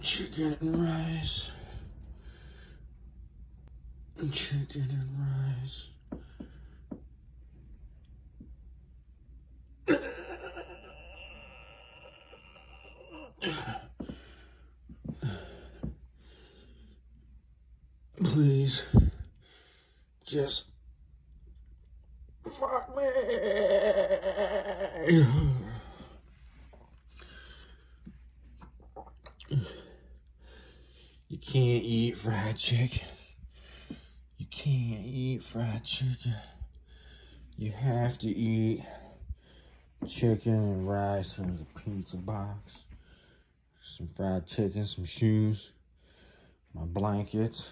chicken and rice. Chicken and rice. Please, just fuck me. You can't eat fried chicken. You can't eat fried chicken. You have to eat chicken and rice from the pizza box. Some fried chicken, some shoes, my blankets.